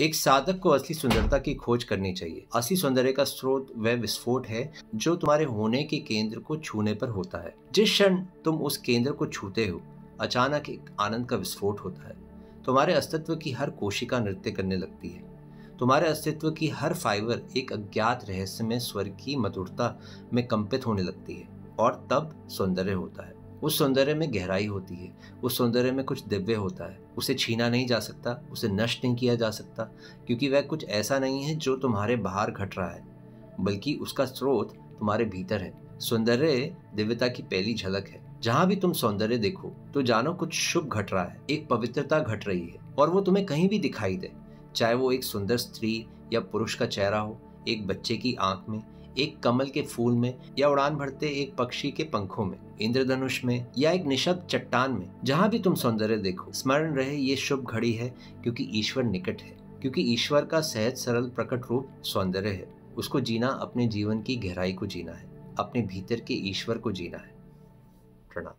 एक साधक को असली सुंदरता की खोज करनी चाहिए। असली सौंदर्य का स्रोत वह विस्फोट है, जो तुम्हारे होने के केंद्र को छूने पर होता है। जिस क्षण तुम उस केंद्र को छूते हो, अचानक एक आनंद का विस्फोट होता है। तुम्हारे अस्तित्व की हर कोशिका नृत्य करने लगती है। तुम्हारे अस्तित्व की हर फाइबर एक अज्ञात रहस्यमय स्वर की मधुरता में कंपित होने लगती है, और तब सौंदर्य होता है। उस सौंदर्य में गहराई होती है, उस सौंदर्य में कुछ दिव्य होता है। उसे छीना नहीं जा सकता, उसे नष्ट नहीं किया जा सकता, क्योंकि वह कुछ ऐसा नहीं है जो तुम्हारे बाहर घट रहा है, बल्कि उसका स्रोत तुम्हारे भीतर है। सौंदर्य दिव्यता की पहली झलक है। जहाँ भी तुम सौंदर्य देखो तो जानो कुछ शुभ घट रहा है, एक पवित्रता घट रही है, और वो तुम्हें कहीं भी दिखाई दे। चाहे वो एक सुंदर स्त्री या पुरुष का चेहरा हो, एक बच्चे की आँख में एक कमल के फूल में या उड़ान भरते एक पक्षी के पंखों में, इंद्रधनुष में या एक निशब्द चट्टान में, जहाँ भी तुम सौंदर्य देखो। स्मरण रहे, ये शुभ घड़ी है, क्योंकि ईश्वर निकट है, क्योंकि ईश्वर का सहज सरल प्रकट रूप सौंदर्य है। उसको जीना अपने जीवन की गहराई को जीना है, अपने भीतर के ईश्वर को जीना है। प्रणाम।